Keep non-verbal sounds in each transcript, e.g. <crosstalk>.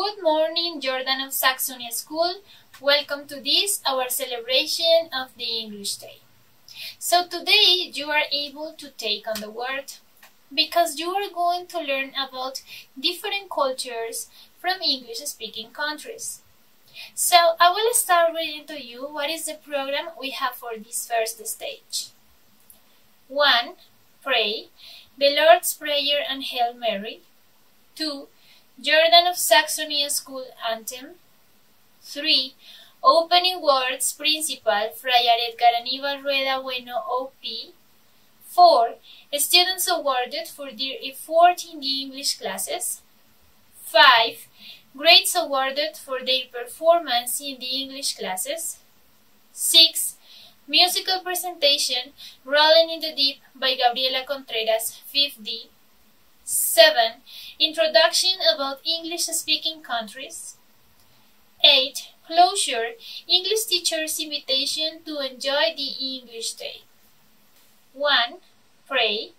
Good morning, Jordan of Saxony School. Welcome to this, our celebration of the English Day. So today you are able to take on the word because you are going to learn about different cultures from English speaking countries. So I will start reading to you what is the program we have for this first stage. 1. Pray, the Lord's Prayer and Hail Mary. 2. Jordan of Saxony School Anthem. 3. Opening Words Principal Friar Edgar Aníbal Rueda Bueno OP. 4. Students awarded for their effort in the English classes. 5. Grades awarded for their performance in the English classes. 6. Musical presentation Rolling in the Deep by Gabriela Contreras, 5th D. 7. Introduction about English speaking countries. 8. Closure English teacher's invitation to enjoy the English day. 1. Pray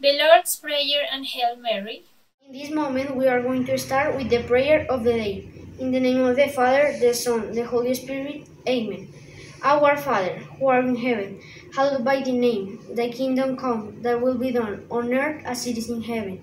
the Lord's Prayer and Hail Mary. In this moment, we are going to start with the prayer of the day. In the name of the Father, the Son, the Holy Spirit. Amen. Our Father, who art in heaven, hallowed be thy name. Thy kingdom come, thy will be done, on earth as it is in heaven.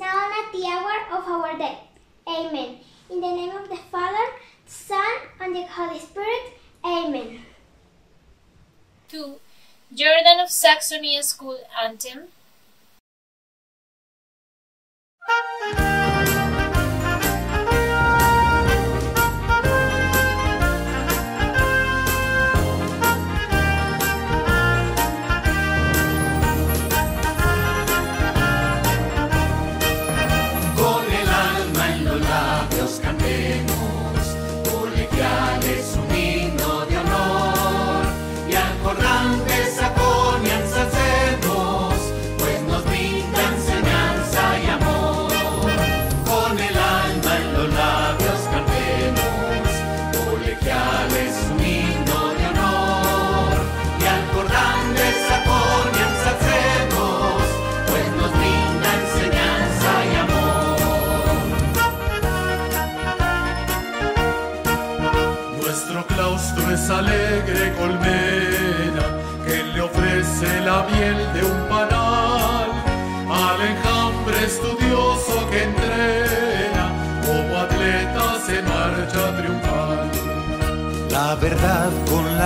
now and at the hour of our death. Amen. In the name of the Father, the Son, and the Holy Spirit. Amen. 2. Jordan of Saxony School Anthem.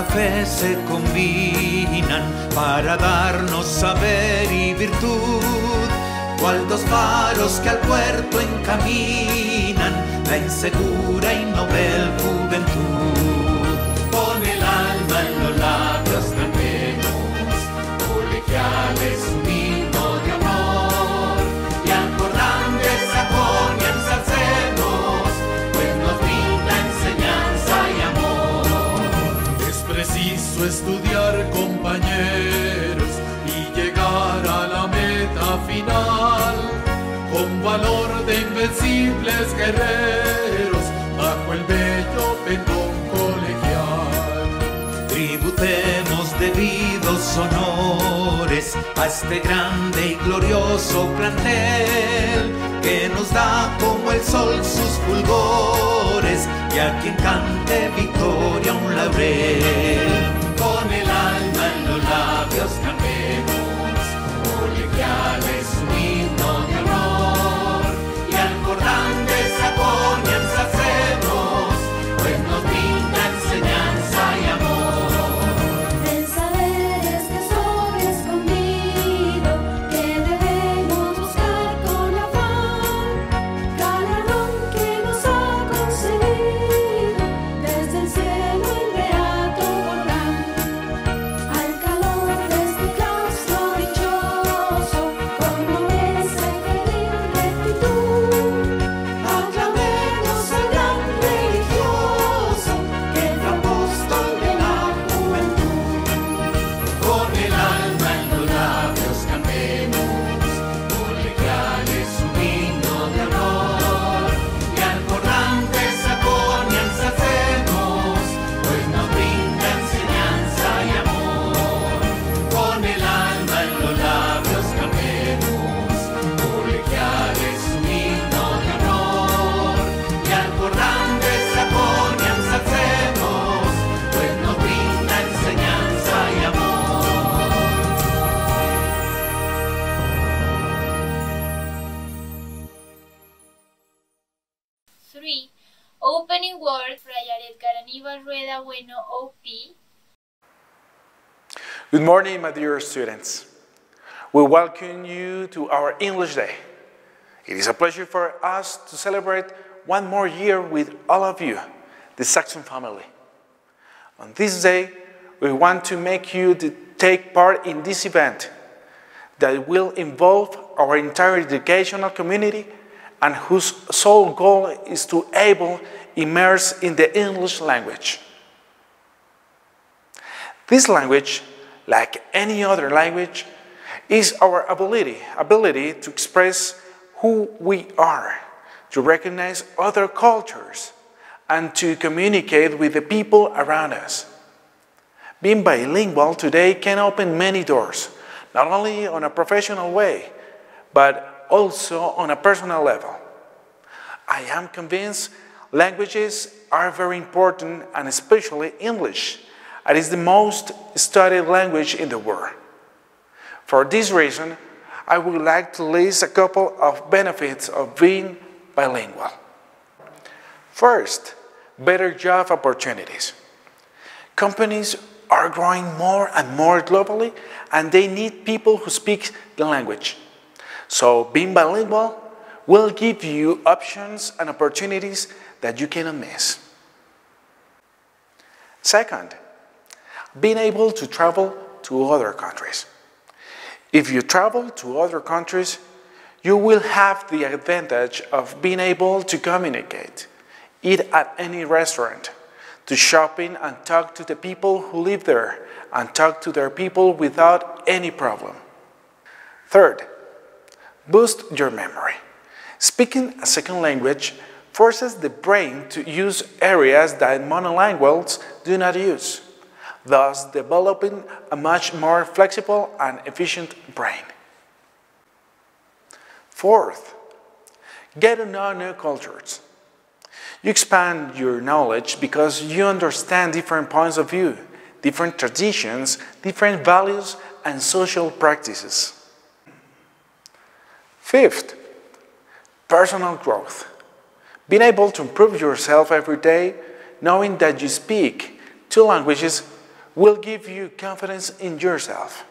Fe se combinan para darnos saber y virtud, cual dos faros que al puerto encaminan la insegura y novel juventud. Guerreros bajo el bello pendón colegial. Tributemos debidos honores a este grande y glorioso plantel que nos da como el sol sus fulgores y a quien cante victoria un laurel. Con el alma en los labios cantemos, colegiales Good morning, my dear students. We welcome you to our English Day. It is a pleasure for us to celebrate one more year with all of you, the Saxon family. On this day, we want to make you to take part in this event that will involve our entire educational community and whose sole goal is to able immerse in the English language. This language, like any other language, is our ability, ability to express who we are, to recognize other cultures, and to communicate with the people around us. Being bilingual today can open many doors, not only on a professional way, but also on a personal level. I am convinced languages are very important, and especially English. It is the most studied language in the world. For this reason, I would like to list a couple of benefits of being bilingual. First, better job opportunities. Companies are growing more and more globally, and they need people who speak the language. So, being bilingual will give you options and opportunities that you cannot miss. Second, being able to travel to other countries. If you travel to other countries, you will have the advantage of being able to communicate, eat at any restaurant, to shopping and talk to the people who live there and talk to their people without any problem. Third, boost your memory. Speaking a second language forces the brain to use areas that monolinguals do not use, thus developing a much more flexible and efficient brain. Fourth, get to know new cultures. You expand your knowledge because you understand different points of view, different traditions, different values, and social practices. Fifth, personal growth. Being able to improve yourself every day, knowing that you speak two languages, will give you confidence in yourself.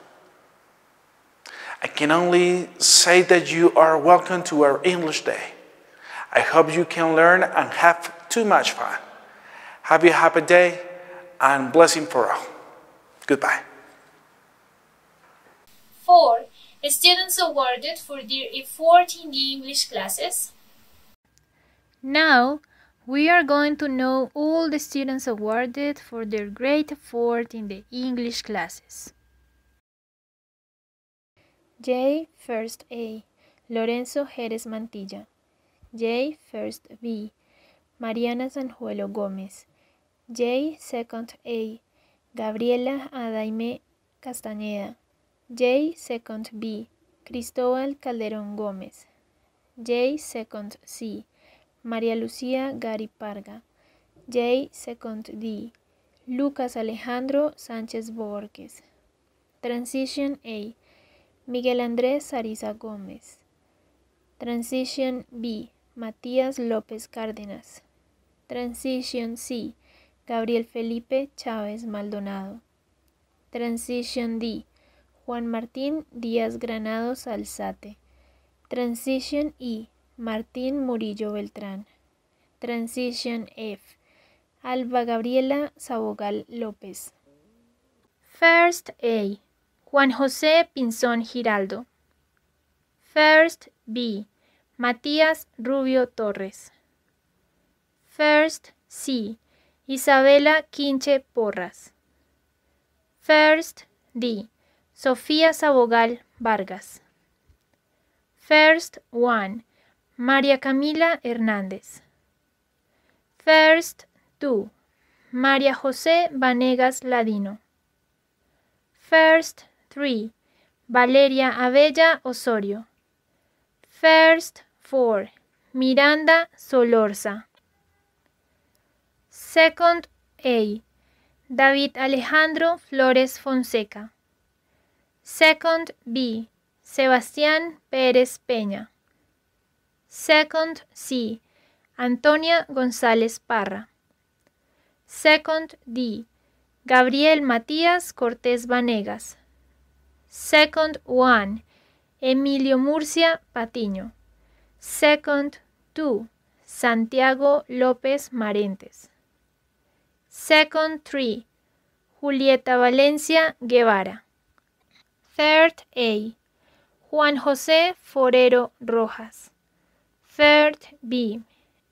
I can only say that you are welcome to our English Day. I hope you can learn and have too much fun. Have a happy day and blessing for all. Goodbye. 4. Students awarded for their effort in the English classes. Now, we are going to know all the students awarded for their great effort in the English classes. J. First A. Lorenzo Jerez Mantilla. J. First B. Mariana Sanjuelo Gómez. J. Second A. Gabriela Adaime Castañeda. J. Second B. Cristóbal Calderón Gómez. J. Second C. María Lucía Gariparga. J. Second D. Lucas Alejandro Sánchez Borges. Transition A. Miguel Andrés Ariza Gómez. Transition B. Matías López Cárdenas. Transition C. Gabriel Felipe Chávez Maldonado. Transition D. Juan Martín Díaz Granados Alzate. Transition E. Martín Murillo Beltrán. Transition F. Alba Gabriela Sabogal López. First A. Juan José Pinzón Giraldo. First B. Matías Rubio Torres. First C. Isabela Quinche Porras. First D. Sofía Sabogal Vargas. First 1. María Camila Hernández. First 2. María José Vanegas Ladino. First 3. Valeria Abella Osorio. First 4. Miranda Solorza. Second A. David Alejandro Flores Fonseca. Second B. Sebastián Pérez Peña. Second C. Antonia González Parra. Second D. Gabriel Matías Cortés Vanegas. Second 1. Emilio Murcia Patiño. Second 2. Santiago López Marentes. Second 3. Julieta Valencia Guevara. Third A. Juan José Forero Rojas. Third B.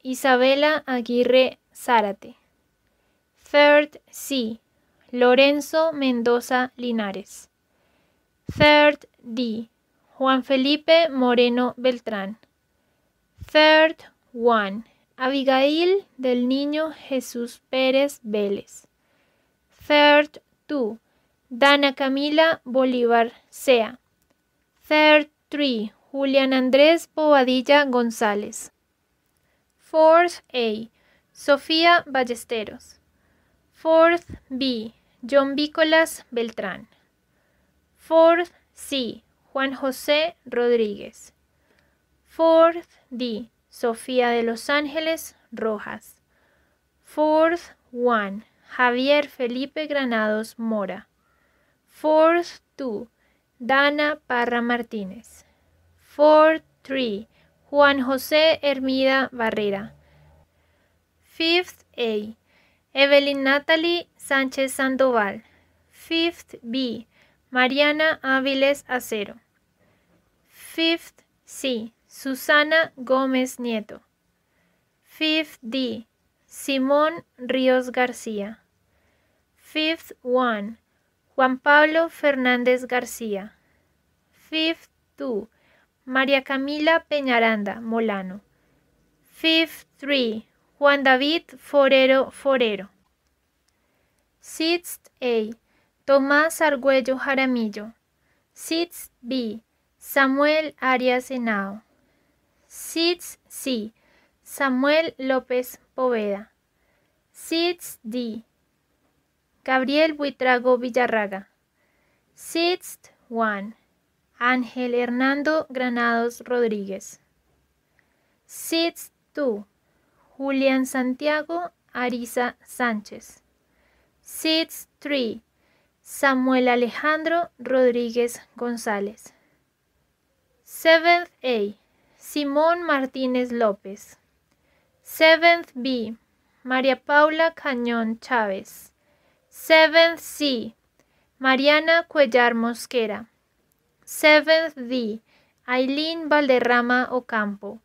Isabela Aguirre Zárate. Third C. Lorenzo Mendoza Linares. Third D. Juan Felipe Moreno Beltrán. Third 1. Abigail del Niño Jesús Pérez Vélez. Third 2. Dana Camila Bolívar Sea. Third 3. Julián Andrés Bobadilla González. Fourth A. Sofía Ballesteros. Fourth B. John Vícolas Beltrán. Fourth C. Juan José Rodríguez. Fourth D. Sofía de Los Ángeles Rojas. Fourth 1. Javier Felipe Granados Mora. Fourth 2. Dana Parra Martínez. Fourth 3. Juan José Hermida Barrera. Fifth A. Evelyn Natalie Sánchez Sandoval. Fifth B. Mariana Áviles Acero. Fifth C. Susana Gómez Nieto. Fifth D. Simón Ríos García. Fifth 1. Juan Pablo Fernández García. Fifth 2. María Camila Peñaranda Molano. Fifth 3. Juan David Forero Forero. Sixth A. Tomás Argüello Jaramillo. Sixth B. Samuel Arias Henao. Sixth C. Samuel López Poveda. Sixth D. Gabriel Buitrago Villarraga. Sixth 1. Ángel Hernando Granados Rodríguez. Sixth 2. Julián Santiago Ariza Sánchez. Sixth 3. Samuel Alejandro Rodríguez González. Seventh A. Simón Martínez López. Seventh B. María Paula Cañón Chávez. Seventh C. Mariana Cuellar Mosquera. Seventh D. Aileen Valderrama Ocampo.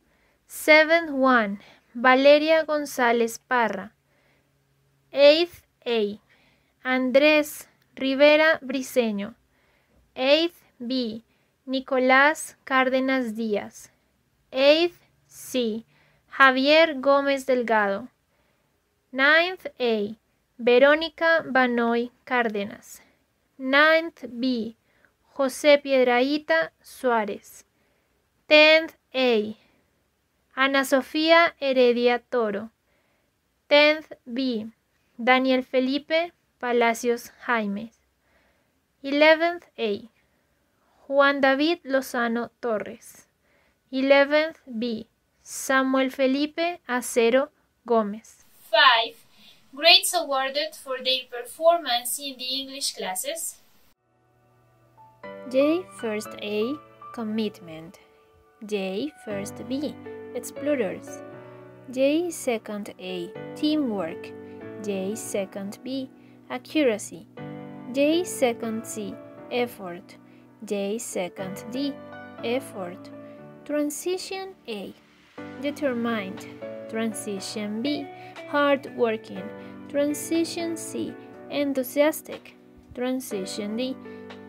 Seventh 1. Valeria González Parra. Eighth A. Andrés Rivera Briceño. Eighth B. Nicolás Cárdenas Díaz. Eighth C. Javier Gómez Delgado. Ninth A. Verónica Banoy Cárdenas. Ninth B. José Piedraíta Suárez. Tenth A. Ana Sofía Heredia Toro. Tenth B. Daniel Felipe Palacios Jaimes. Eleventh A. Juan David Lozano Torres. Eleventh B. Samuel Felipe Acero Gómez. 5. Grades awarded for their performance in the English classes. J first A commitment. J first B explorers. J second A teamwork. J second B accuracy. J second C effort. J second D effort. Transition A determined. Transition B hard working. Transition C enthusiastic. Transition D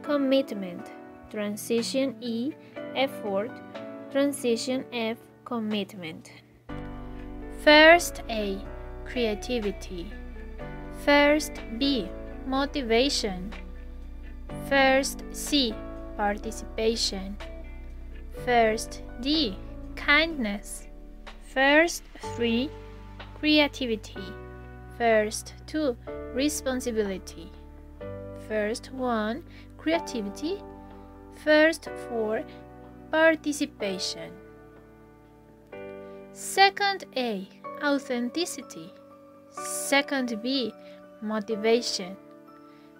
commitment. Transition E effort. Transition F commitment. First A creativity. First B motivation. First C participation. First D kindness. First 3 creativity. First 2 responsibility. First 1 creativity. First for participation. Second A authenticity. Second B, motivation.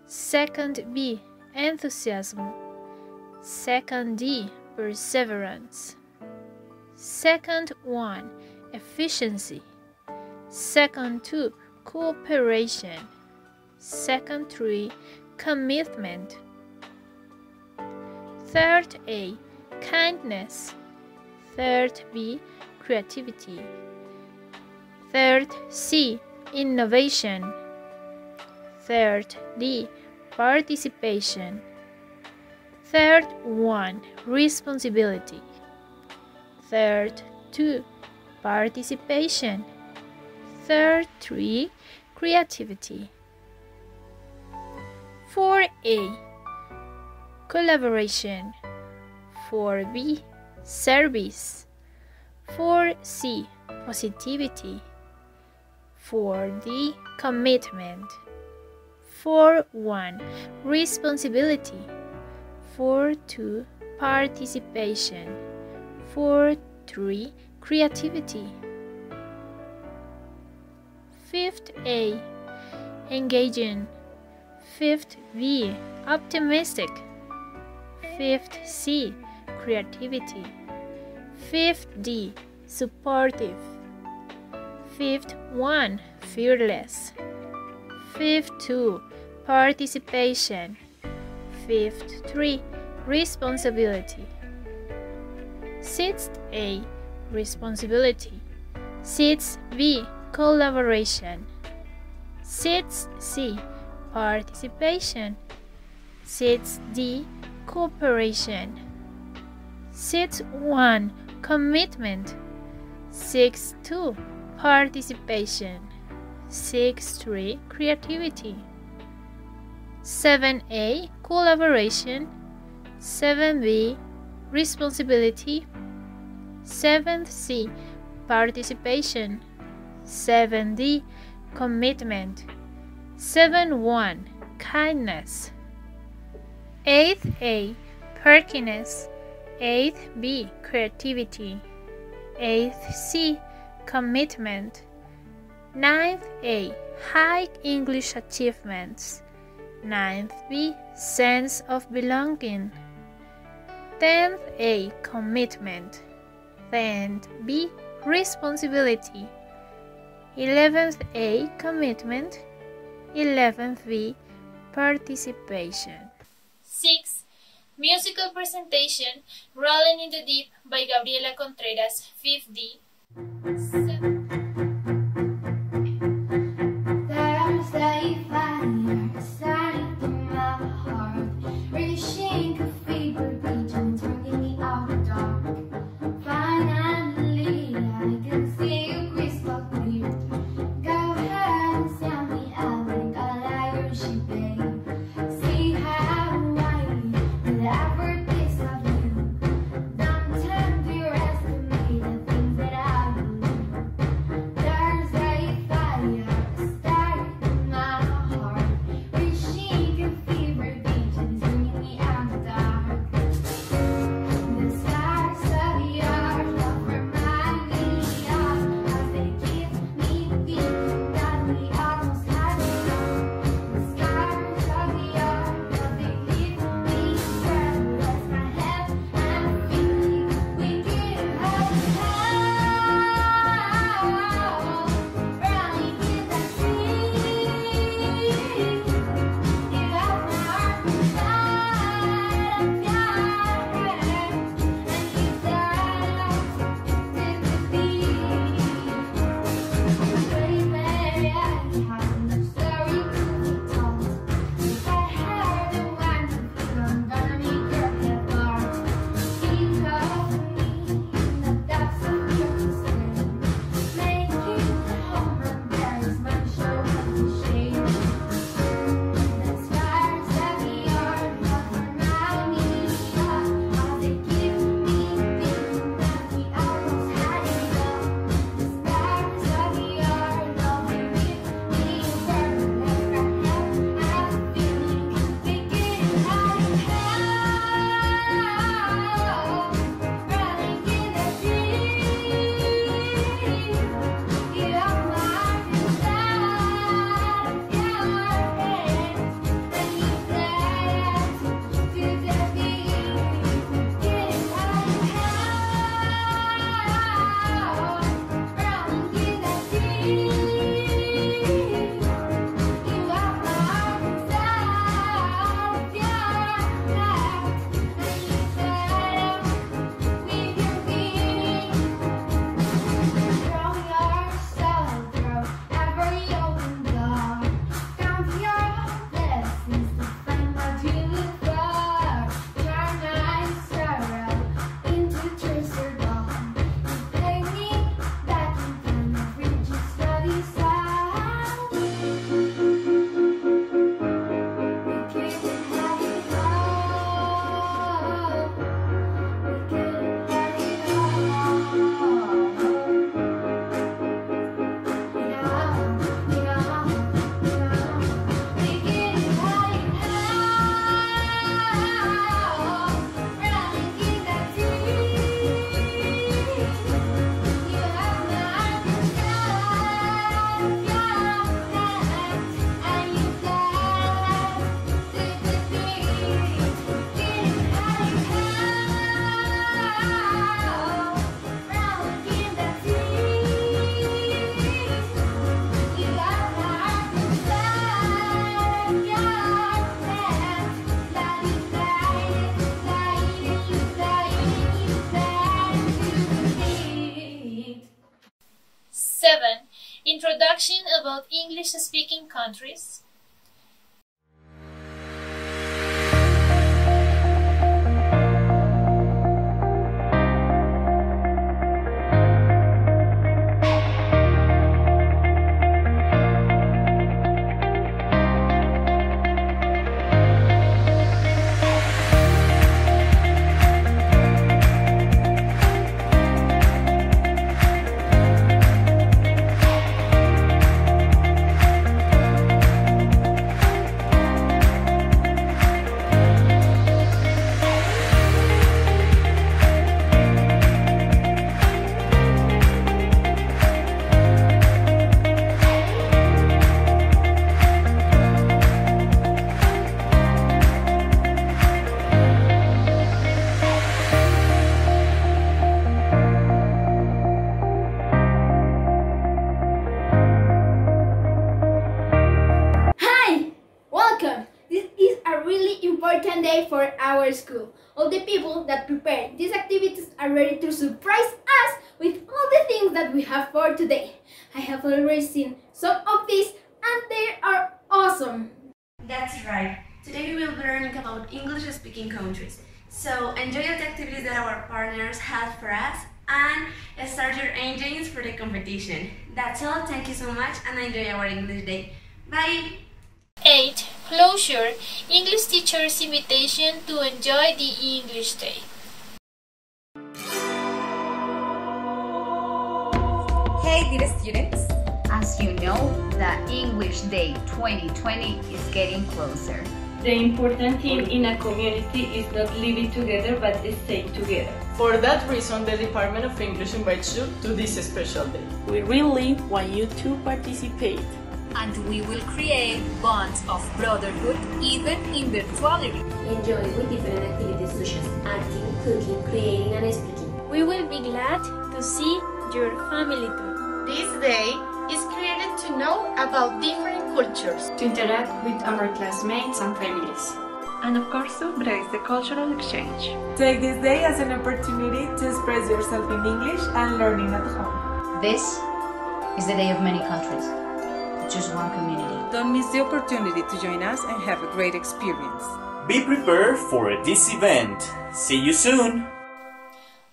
Second B, enthusiasm. Second D, perseverance. Second one, efficiency. Second two, cooperation. Second three, commitment. Third A, kindness. Third B, creativity. Third C, innovation. Third D, participation. Third one, responsibility. Third two, participation. Third three, creativity. 4A, collaboration. 4B, service. 4C, positivity. 4D, commitment. 4-1, responsibility. 4-2, participation. 4-3, creativity. Fifth A, engaging. Fifth B, optimistic. Fifth C, creativity. Fifth D, supportive. Fifth one, fearless. Fifth two, participation. Fifth three, responsibility. Sixth A, responsibility. Sixth B, collaboration. Sixth C, participation. Sixth D, cooperation. Sixth one, commitment. Sixth two, participation. Sixth three, creativity. 7A, collaboration. 7B, responsibility. 7th C, participation. 7D, commitment. 7-1, kindness. 8th A, perkiness. 8th B, creativity. 8th C, commitment. 9th A, high English achievements. 9th B, sense of belonging. 10th A, commitment. 10th B, responsibility. 11th A, commitment. 11th B, participation. 6. Musical presentation Rolling in the Deep by Gabriela Contreras, 5D. About English speaking countries. Our school. All the people that prepare these activities are ready to surprise us with all the things that we have for today. I have already seen some of these and they are awesome. That's right. Today we will be learning about English speaking countries. So enjoy the activities that our partners have for us and start your engines for the competition. That's all. Thank you so much and enjoy our English day. Bye! 8. Closure English teacher's invitation to enjoy the English day. Hey dear students! As you know, the English Day 2020 is getting closer. The important thing in a community is not living together but staying together. For that reason, the Department of English invites you to this special day. We really want you to participate. And we will create bonds of brotherhood even in virtuality. Enjoy with different activities such as acting, cooking, creating, and speaking. We will be glad to see your family too. This day is created to know about different cultures, to interact with our classmates and families, and of course to embrace the cultural exchange. Take this day as an opportunity to express yourself in English and learning at home. This is the day of many countries, just one community. Don't miss the opportunity to join us and have a great experience. Be prepared for this event. See you soon!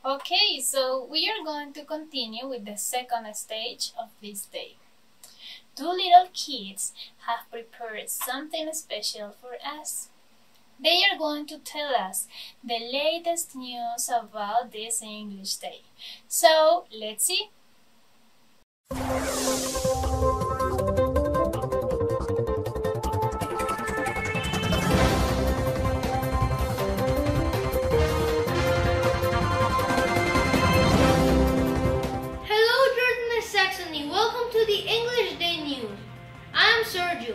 Okay, so we are going to continue with the second stage of this day. Two little kids have prepared something special for us. They are going to tell us the latest news about this English Day. So, let's see. Sergio.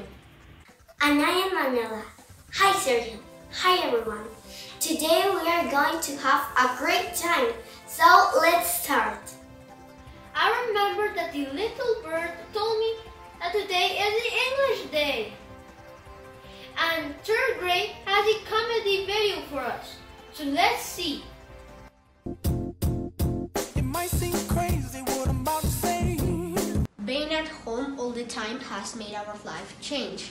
And I am Manila. Hi, Sergio. Hi, everyone. Today we are going to have a great time, so let's start. I remember that the little bird told me that today is the English Day. And third grade has a comedy video for us. So let's see. Being at home all the time has made our life change.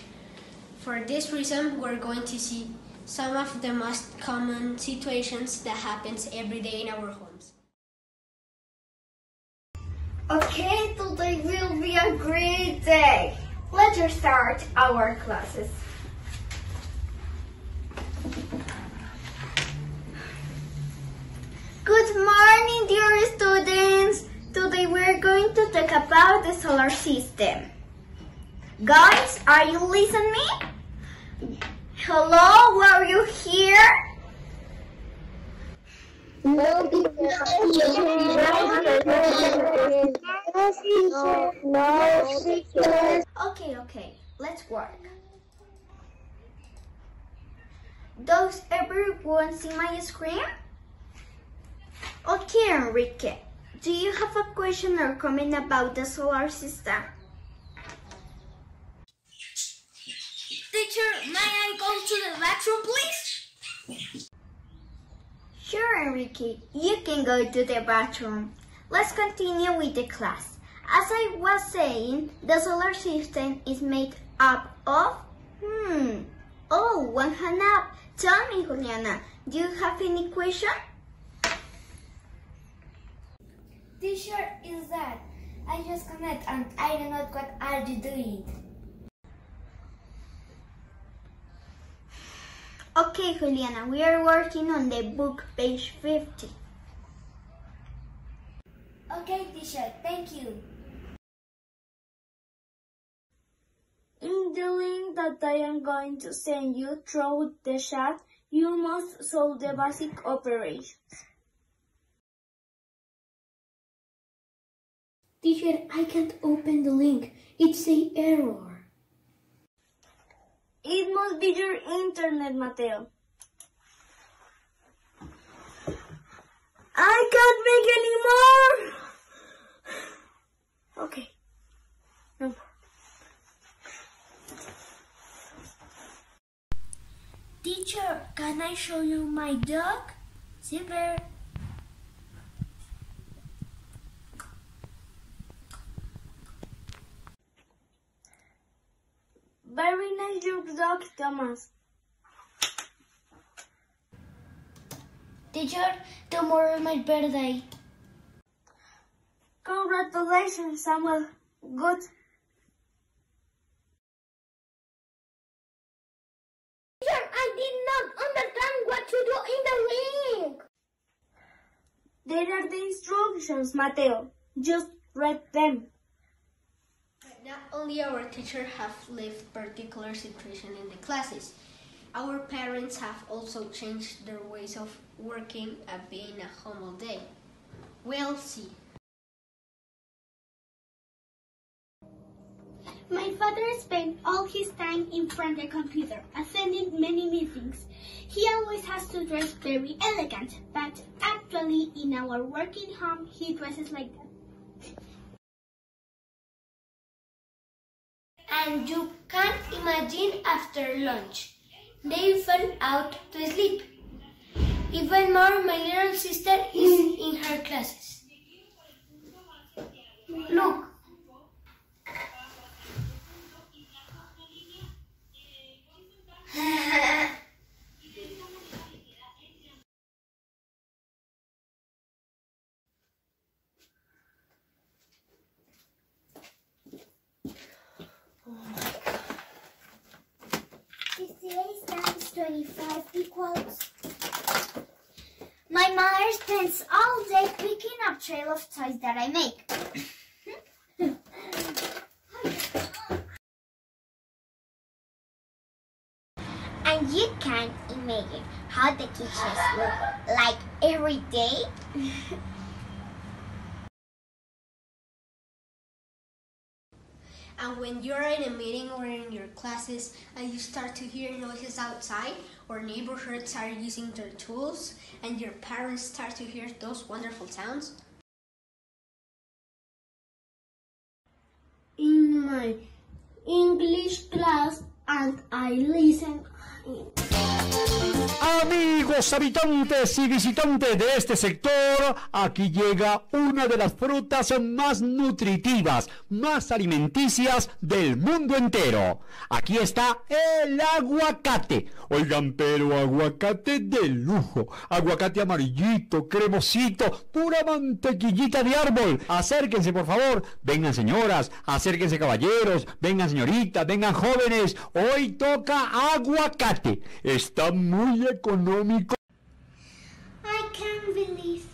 For this reason, we're going to see some of the most common situations that happens every day in our homes. Okay, today will be a great day. Let's start our classes. Good morning, dear students. Today we're going to talk about the solar system. Guys, are you listening? Hello, are you here? No, Okay, okay, let's work. Does everyone see my screen? Okay, Enrique. Do you have a question or comment about the solar system? Teacher, may I go to the bathroom, please? Sure, Enrique. You can go to the bathroom. Let's continue with the class. As I was saying, the solar system is made up of, hmm, oh, one hand up. Tell me, Juliana, do you have any question? Teacher, is that? I just connect and I don't know what are you doing. Okay, Juliana, we are working on the book, page 50. Okay, teacher, thank you. In the link that I am going to send you through the chat, you must solve the basic operations. Teacher, I can't open the link. It's a error. It must be your internet, Mateo. I can't make anymore. Okay. No. Teacher, can I show you my dog? Zipper. Very nice your dog, Thomas. Teacher, tomorrow is my birthday. Congratulations, Samuel. Good. Teacher, I did not understand what to do in the link. There are the instructions, Mateo. Just read them. Not only our teachers have lived particular situation in the classes, our parents have also changed their ways of working and being at home all day. We'll see. My father spent all his time in front of the computer, attending many meetings. He always has to dress very elegant, but actually in our working home he dresses like that. And you can't imagine after lunch. They fell out to sleep. Even more, my little sister is in her classes. Look. <laughs> 25 equals. My mother spends all day picking up trail of toys that I make. <laughs> and you can imagine how the kitchens look like every day. <laughs> And when you're in a meeting or in your classes and you start to hear noises outside or neighborhoods are using their tools and your parents start to hear those wonderful sounds, In my English class and I listen. Amigos habitantes y visitantes de este sector, aquí llega una de las frutas más nutritivas, más alimenticias del mundo entero. Aquí está el aguacate. Oigan, pero aguacate de lujo. Aguacate amarillito, cremosito, pura mantequillita de árbol. Acérquense, por favor. Vengan señoras, acérquense caballeros, vengan señoritas, vengan jóvenes. Hoy toca aguacate. Está muy económico. I can't believe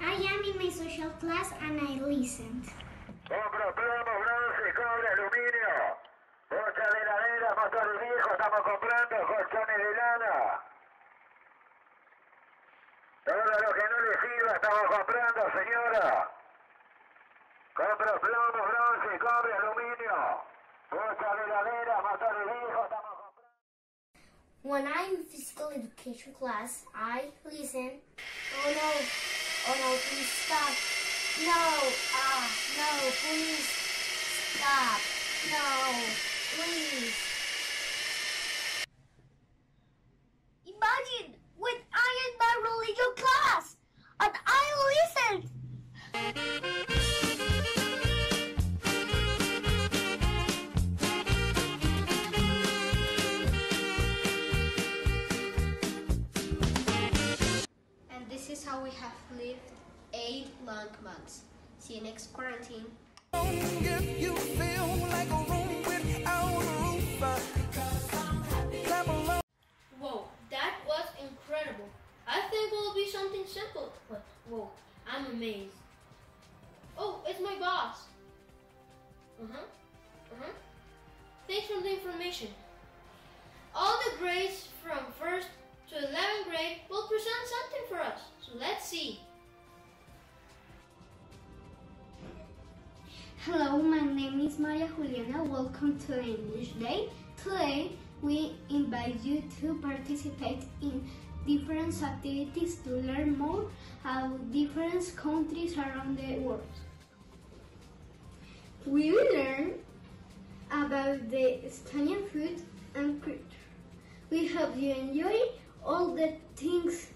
I am in my social class and I listened. Compro plomo, bronce, cobre, aluminio. Bocha de heladera, motor viejo, estamos comprando colchones de lana. Todo lo que no le sirva estamos comprando, señora. Compro plomo, bronce, cobre, aluminio. Bocha de heladera, motor viejo, estamos When I'm in physical education class, I listen. Oh no, oh no, please stop. No, ah, no, please stop. No, please. Imagine when I in my religion class and I listened. Eight long months. See you next quarantine. If you feel like a room without a roof, clap along. Whoa, that was incredible. I think it will be something simple, but whoa, I'm amazed. Oh, it's my boss. Uh-huh, uh-huh. Thanks for the information. All the grades from 1st to 11th grade will present something for us. So let's see. Hello, my name is Maria Juliana. Welcome to English Day. Today, we invite you to participate in different activities to learn more about different countries around the world. We will learn about the Estonian food and culture. We hope you enjoy all the things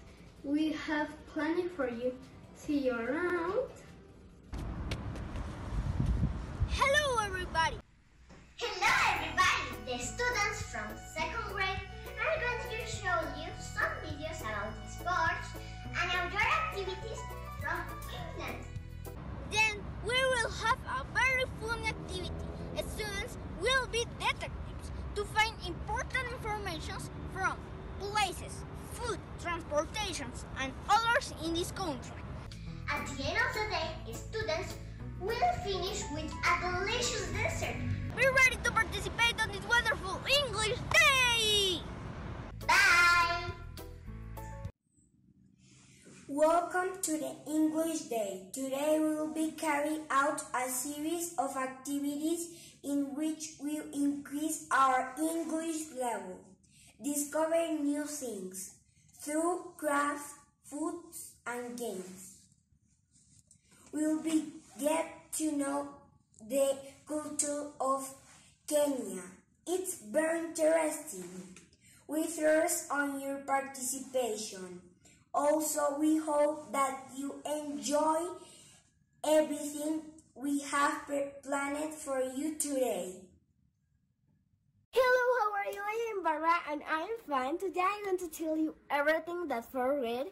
we have planned for you. See you around. Hello everybody! Hello everybody! The students from second grade are going to show you some videos about the sports and outdoor activities from England. Then we will have a very fun activity. Students will be detectives to find important information from places, food, transportations, and others in this country. At the end of the day, students will finish with a delicious dessert. Be ready to participate on this wonderful English Day! Bye! Welcome to the English Day. Today we will be carrying out a series of activities level, discover new things through crafts, foods, and games. We will be get to know the culture of Kenya. It's very interesting. We trust on your participation. Also, we hope that you enjoy everything we have planned for you today. Hello, how are you? I am Barbara and I am fine. Today I'm going to tell you everything that Forward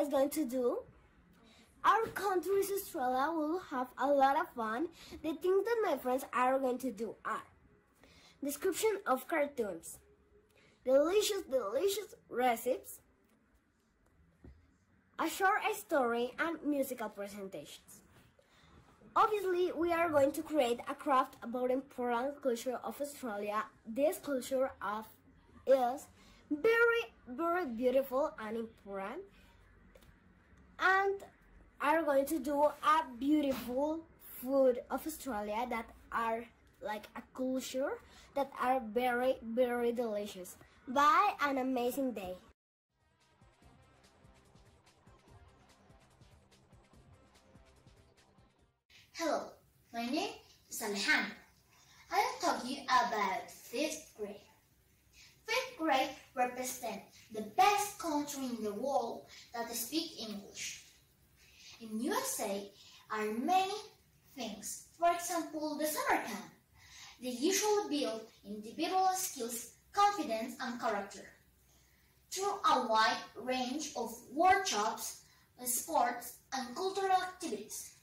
is going to do. Our country, Australia, will have a lot of fun. The things that my friends are going to do are description of cartoons, delicious, delicious recipes, a short story, and musical presentations. Obviously, we are going to create a craft about important culture of Australia. This culture of is very, very beautiful and important. And are going to do a beautiful food of Australia that are like a culture that are very, very delicious. Bye, an amazing day. Hello, my name is Alejandro. I am talking about fifth grade. Fifth grade represents the best country in the world that speak English. In USA are many things. For example, the summer camp. They usually build individual skills, confidence, and character through a wide range of workshops, sports, and cultural activities.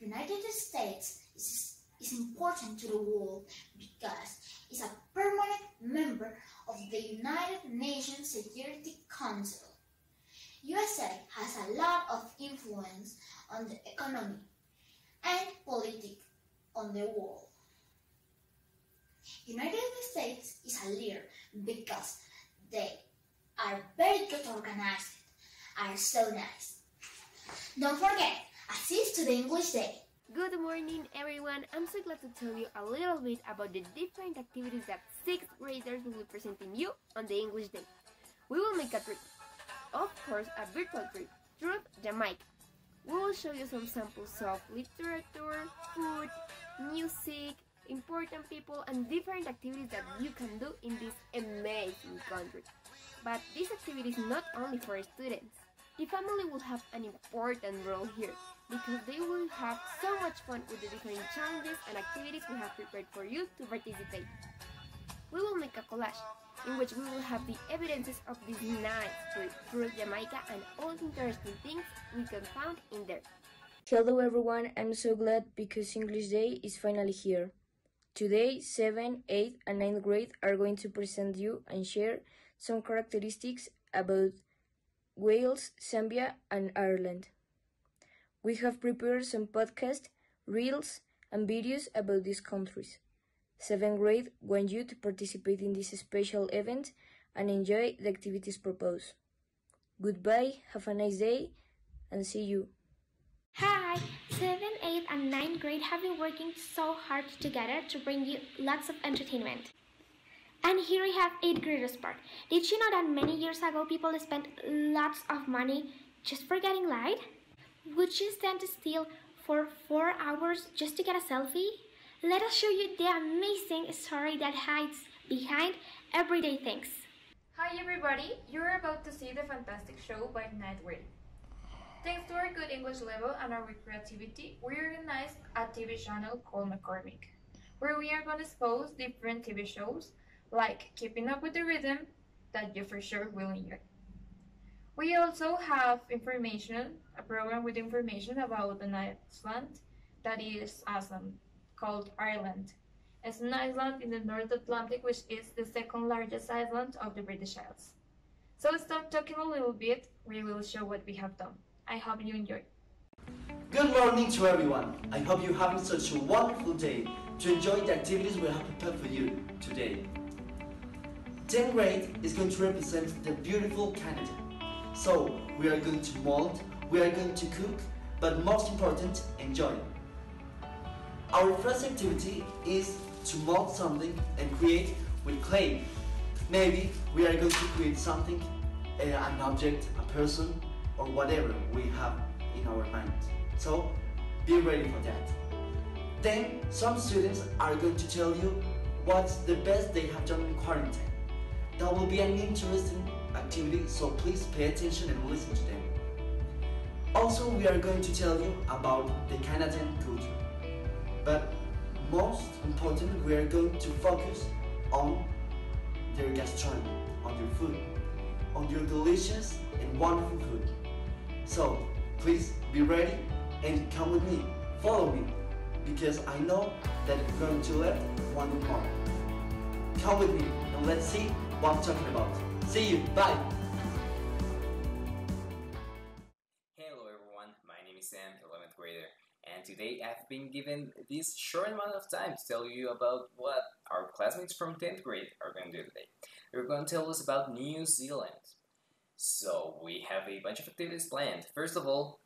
United States is, is important to the world because it's a permanent member of the United Nations Security Council. USA has a lot of influence on the economy and politics on the world. United States is a leader because they are very good organized, are so nice. Don't forget, assist to the English Day. Good morning, everyone. I'm so glad to tell you a little bit about the different activities that sixth graders will be presenting you on the English Day. We will make a trip, of course, a virtual trip through Jamaica. We will show you some samples of literature, food, music, important people, and different activities that you can do in this amazing country. But this activity is not only for students. The family will have an important role here because they will have so much fun with the different challenges and activities we have prepared for you to participate. We will make a collage in which we will have the evidences of this nice trip through Jamaica and all the interesting things we can find in there. Hello everyone, I'm so glad because English Day is finally here. Today, 7th, 8th, and 9th grade are going to present you and share some characteristics about Wales, Zambia, and Ireland. We have prepared some podcasts, reels, and videos about these countries. 7th grade want you to participate in this special event and enjoy the activities proposed. Goodbye, have a nice day, and see you. Hi! 7th, 8th, and 9th grade have been working so hard together to bring you lots of entertainment. And here we have 8th graders part. Did you know that many years ago people spent lots of money just for getting light? Would you stand still for 4 hours just to get a selfie? Let us show you the amazing story that hides behind everyday things. Hi everybody, you're about to see the fantastic show by Night Grade. Thanks to our good English level and our creativity, we organized a TV channel called McCormick, where we are going to expose different TV shows like Keeping Up with the Rhythm that you for sure will enjoy. We also have information, a program with information about an island that is awesome, called Ireland. It's an island in the North Atlantic which is the second largest island of the British Isles. So stop talking a little bit, we will show what we have done. I hope you enjoy. Good morning to everyone. I hope you're having such a wonderful day to enjoy the activities we have prepared for you today. 10th grade is going to represent the beautiful Canada. So we are going to mold, we are going to cook, but most important, enjoy. Our first activity is to mold something and create with clay. Maybe we are going to create something, uh, an object, a person, or whatever we have in our mind. So be ready for that. Then some students are going to tell you what's the best they have done in quarantine. That will be an interesting activity, so please pay attention and listen to them. Also, we are going to tell you about the Canadian culture. But most important, we are going to focus on their gastronomy, on their food, on your delicious and wonderful food. So, please be ready and come with me, follow me, because I know that you're going to learn one more. Come with me and let's see what I'm talking about. See you, bye! Hello everyone, my name is Sam, 11th grader, and today I've been given this short amount of time to tell you about what our classmates from 10th grade are going to do today. They're going to tell us about New Zealand. So we have a bunch of activities planned. First of all,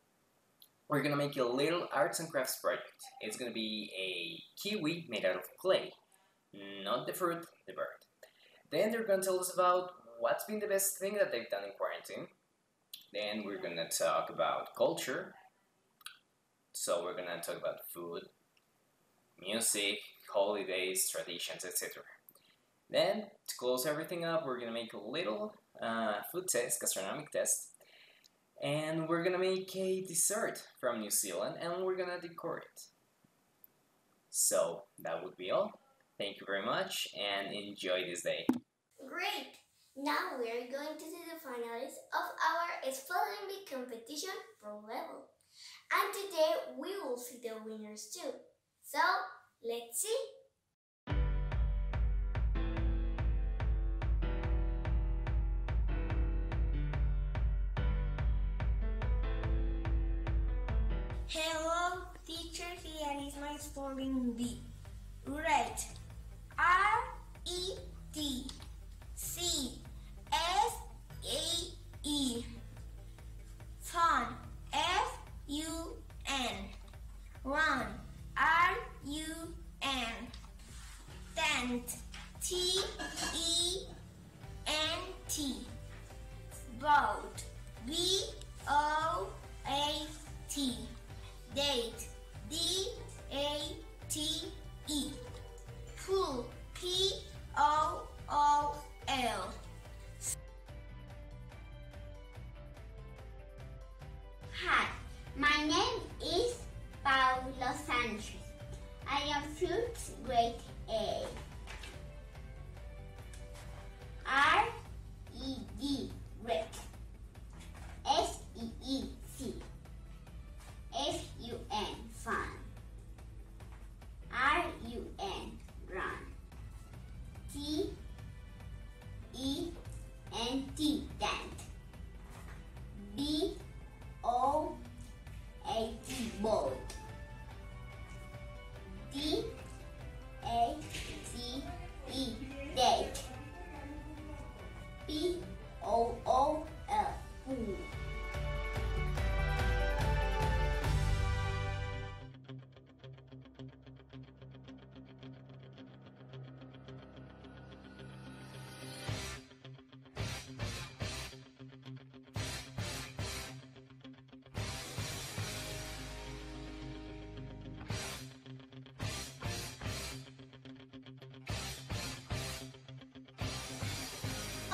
we're gonna make a little arts and crafts project. It's gonna be a kiwi made out of clay, not the fruit, the bird. Then they're gonna tell us about what's been the best thing that they've done in quarantine. Then we're gonna talk about culture. So we're gonna talk about food, music, holidays, traditions, etc. Then, to close everything up, we're gonna make a little uh, food test, gastronomic test, and we're gonna make a dessert from New Zealand, and we're gonna decor it. So, that would be all. Thank you very much, and enjoy this day. Great! Now we are going to see the finalists of our spelling competition pro level. And today we will see the winners too. So, let's see! Hello, teacher. Here is my spelling bee. Right.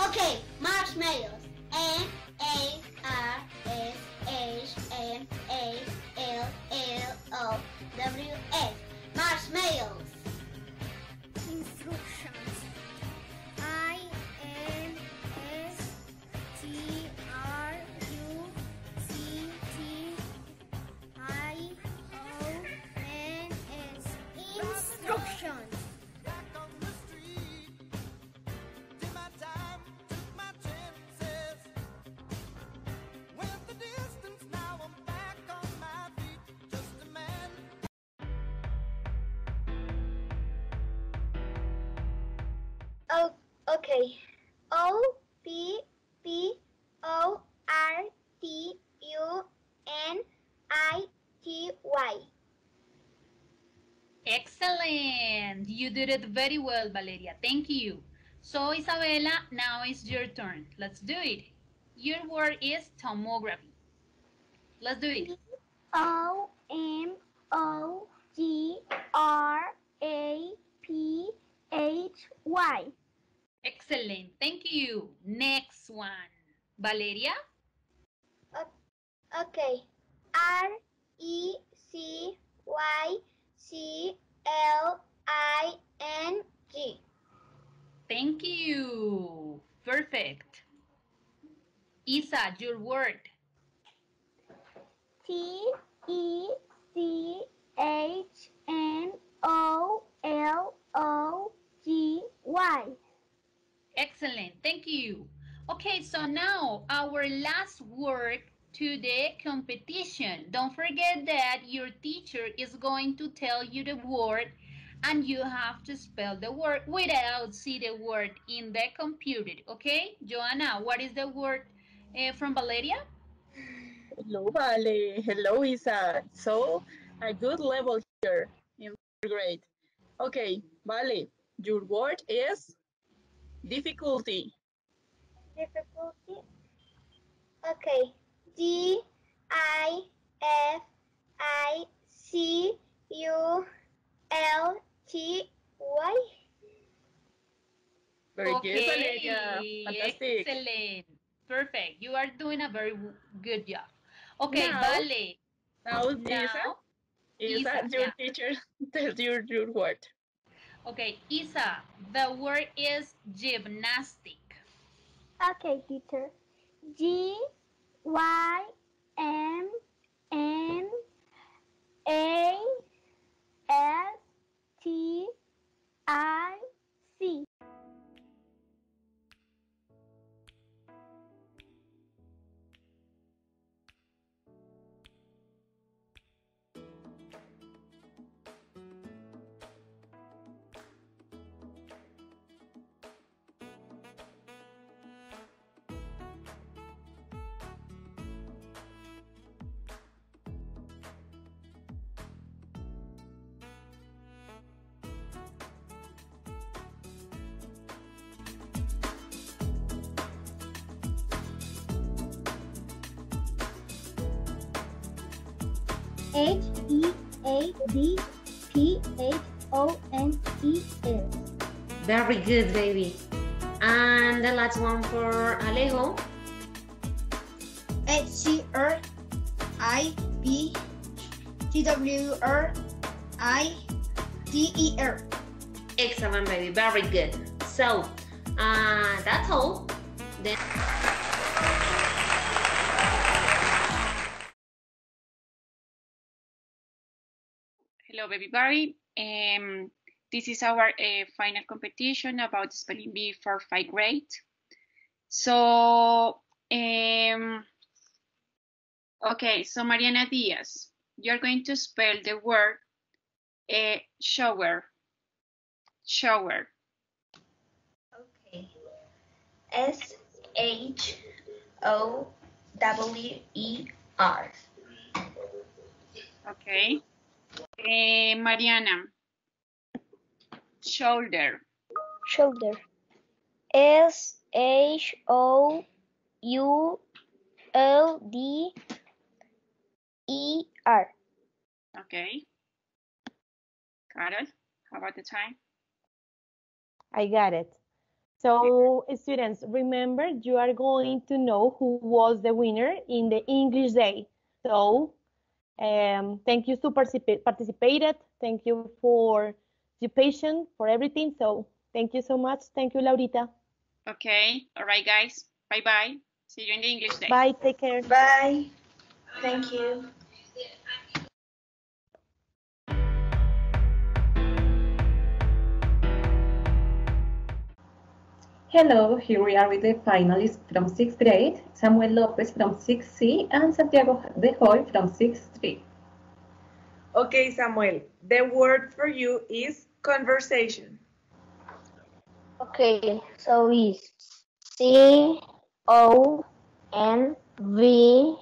Okay, marshmallows. M did it very well, Valeria. Thank you. So, Isabella, now it's your turn. Let's do it. Your word is tomography. Let's do it. O M O G R A P H Y. Excellent. Thank you. Next one. Valeria? Okay. R E C Y C L I N G. Thank you. Perfect. Isa, your word. T E C H N O L O G Y. Excellent. Thank you. Okay, so now our last word to the competition. Don't forget that your teacher is going to tell you the word and you have to spell the word without see the word in the computer, okay? Joanna, what is the word uh, from Valeria? Hello, Vale. Hello, Isa. So, a good level here in third grade. Okay, Vale, your word is difficulty. Difficulty. Okay. D I F I C U L T Y. Very good, okay, Valeria. Fantastic. excellent. Perfect. You are doing a very good job. Okay, Now- Vale. Now, Now, Isa, Isa, Isa, your yeah. teacher <laughs> tells you your word. Okay, Isa, the word is gymnastic. Okay, teacher. G Y M N A S T I C. D P H O N E S. Very good, baby. And the last one for Alejo. H C R I P T W R I D E R. Excellent, baby. Very good. So, uh, that's all. Then. Hello, everybody. Um, this is our uh, final competition about spelling bee for five grade. So, um, okay, so Mariana Diaz, you're going to spell the word uh, shower. Shower. Okay. S H O W E R. Okay. Eh, Mariana. Shoulder. Shoulder. S H O U L D E R. Okay. Carol, how about the time? I got it. So students, remember you are going to know who was the winner in the English day. So um, thank you to participate participated. Thank you for your patience, for everything. So thank you so much. Thank you, Laurita. Okay. All right, guys. Bye bye. See you in the English day. Bye. Take care. Bye. Thank you. Hello, here we are with the finalists from 6th grade, Samuel Lopez from 6C and Santiago De Hoy from 6th Okay, Samuel, the word for you is conversation. Okay, so it's C O N V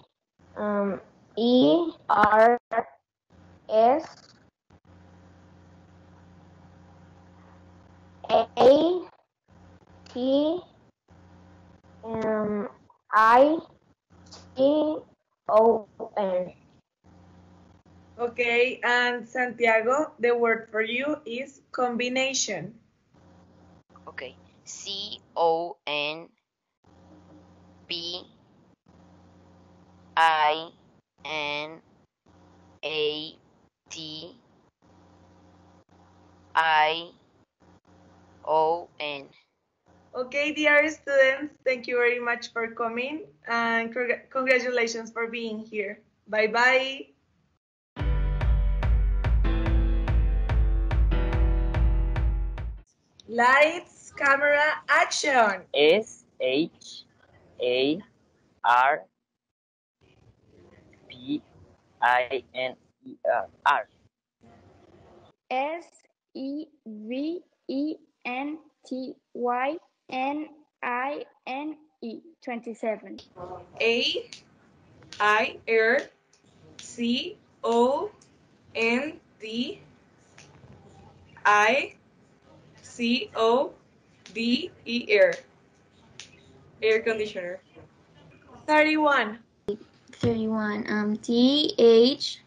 um, E R S A T um, I T O N. Okay, and Santiago, the word for you is combination. Okay, C O N B I N A T I O N. Okay, dear students, thank you very much for coming and congr- congratulations for being here. Bye bye. Lights, camera, action. S H A R P I N E R R. S E V E N T Y N I N E 27. A I R C O N D I C O D E R. Air conditioner. 31. 31. Um, T H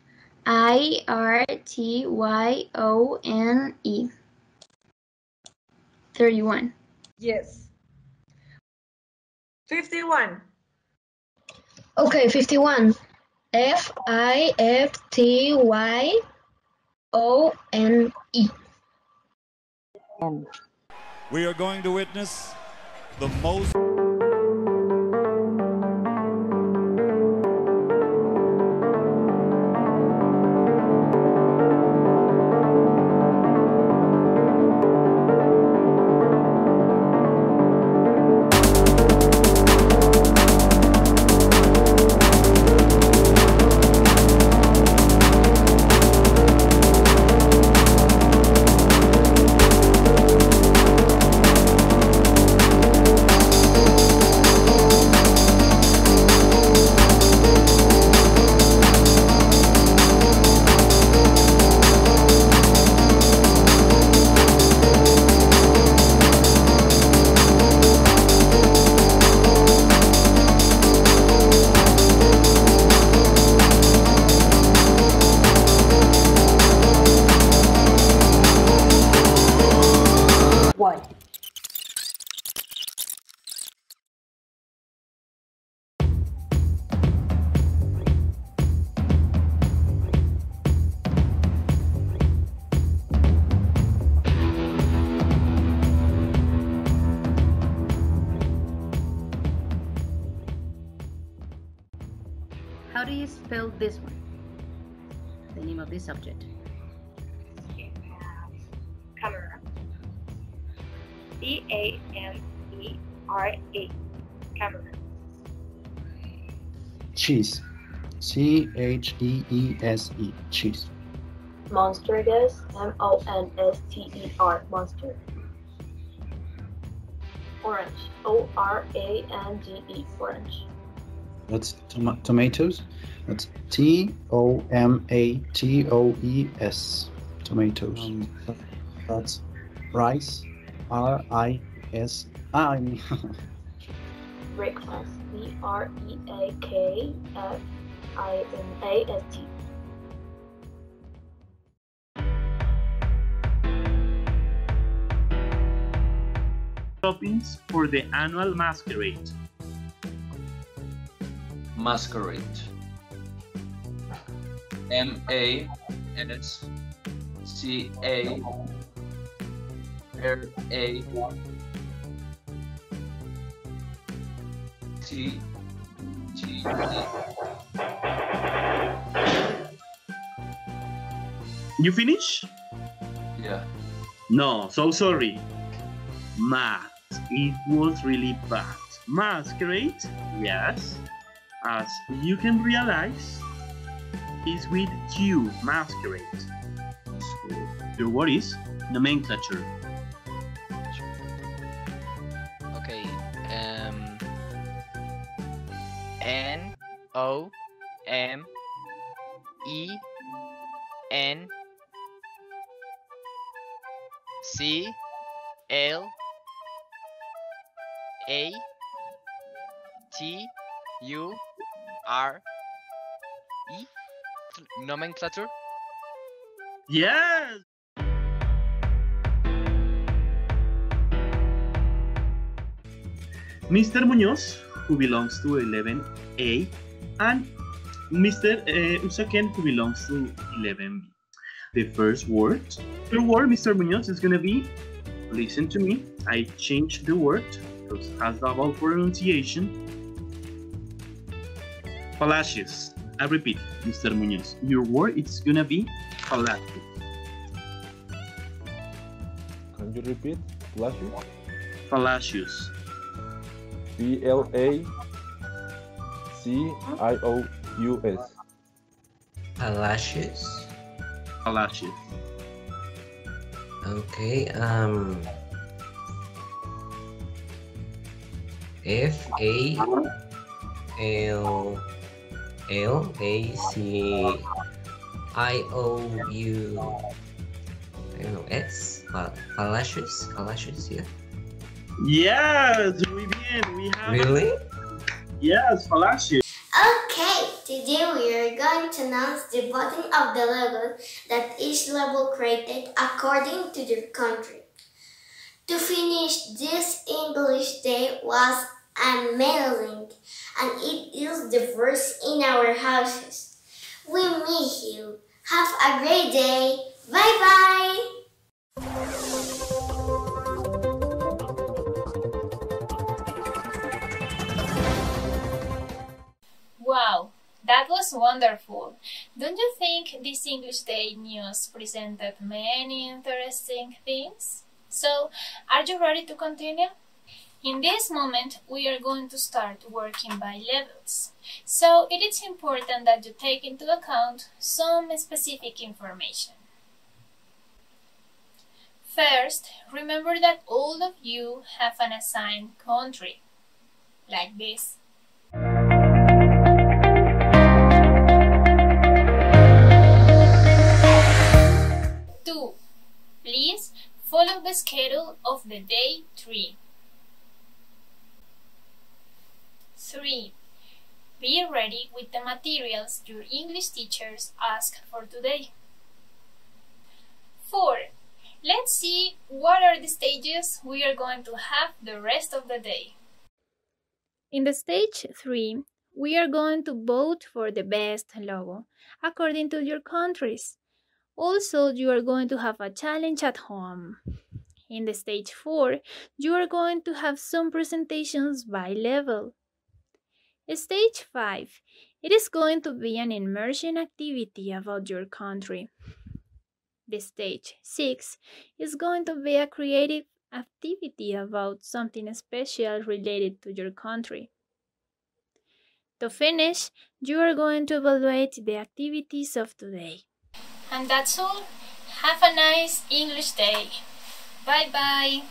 I R T Y O N E. 31. Yes. 51. Okay, 51. F I F T Y O N E. We are going to witness the most. The name of this subject. Um, Camera. C A M E R A. Camera. Cheese. C H E E S E. Cheese. Monster gas. M O N S T E R. Monster. Orange. O R A N G E. Orange. That's tom- tomatoes. That's T O M A T O E S. Tomatoes. Um, that's rice. R I S I. <laughs> Breakfast. B R E A K F I N A S T. toppings for the annual masquerade? Masquerade. M A S C A R A T T E. You finish? Yeah. No, so sorry. Math. It was really bad. Masquerade? Yes. As you can realize, is with Q, masquerade. So, your word is nomenclature. Okay. Um. N O M E N C L A T U R E nomenclature. Yes! Mr. Munoz, who belongs to 11A, and Mr. Uh, Usaken, who belongs to 11B. The first word, the word, Mr. Munoz, is going to be, listen to me, I changed the word because it has double pronunciation. Fallacious. I repeat, Mr. Munoz, your word is going to be fallacious. Can you repeat? Fallacious? Fallacious. P L A C I O U S. Fallacious. Fallacious. Okay. Um. F A L L A C I O U I don't know S uh, Fa- fallacious fallacious yeah Yes, muy bien. We have really Yes, fallacious. Okay, today we are going to announce the voting of the levels that each level created according to their country. To finish this English day was amazing and it is the first in our houses. We miss you. Have a great day. Bye bye. Wow, that was wonderful. Don't you think this English Day news presented many interesting things? So, are you ready to continue? In this moment, we are going to start working by levels. So, it is important that you take into account some specific information. First, remember that all of you have an assigned country, like this. Two, please follow the schedule of the day three. Three, be ready with the materials your English teachers ask for today. Four, let's see what are the stages we are going to have the rest of the day. In the stage 3, we are going to vote for the best logo according to your countries. Also, you are going to have a challenge at home. In the stage 4, you are going to have some presentations by level. Stage 5, it is going to be an immersion activity about your country. The stage 6 is going to be a creative activity about something special related to your country. To finish, you are going to evaluate the activities of today. And that's all. Have a nice English day. Bye bye.